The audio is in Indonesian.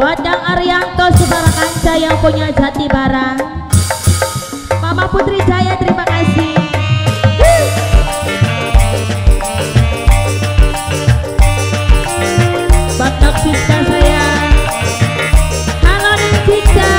Wadang Arianto sebarang Kanca yang punya jati barang. Mama Putri Jaya terima kasih. Bang Nok Siska saya. Halo Neng Cika